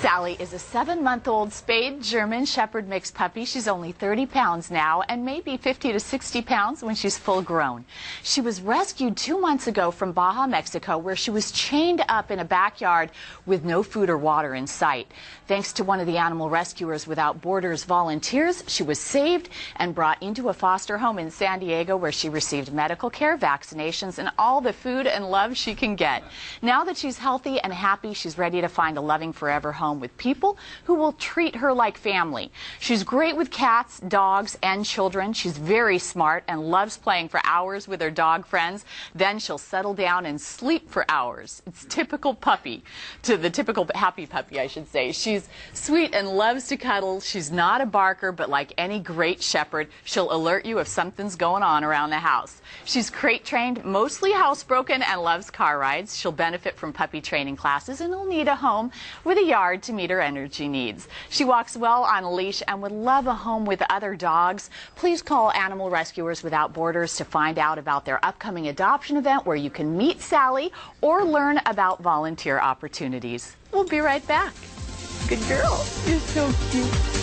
Sally is a seven month old spayed German Shepherd mix puppy. She's only 30 pounds now and maybe 50 to 60 pounds when she's full grown. She was rescued two months ago from Baja, Mexico, where she was chained up in a backyard with no food or water in sight. Thanks to one of the Animal Rescuers Without Borders volunteers, she was saved and brought into a foster home in San Diego where she received medical care, vaccinations, and all the food and love she can get. Now that she's healthy and happy, she's ready to find a loving forever home with people who will treat her like family. She's great with cats, dogs, and children. She's very smart and loves playing for hours with her dog friends. Then she'll settle down and sleep for hours. It's typical puppy, to the typical happy puppy, I should say. She's sweet and loves to cuddle. She's not a barker, but like any great shepherd, she'll alert you if something's going on around the house. She's crate trained, mostly housebroken, and loves car rides. She'll benefit from puppy training classes and will need a home with a yard hard to meet her energy needs. She walks well on a leash and would love a home with other dogs. Please call Animal Rescuers Without Borders to find out about their upcoming adoption event where you can meet Sally or learn about volunteer opportunities. We'll be right back. Good girl. You're so cute.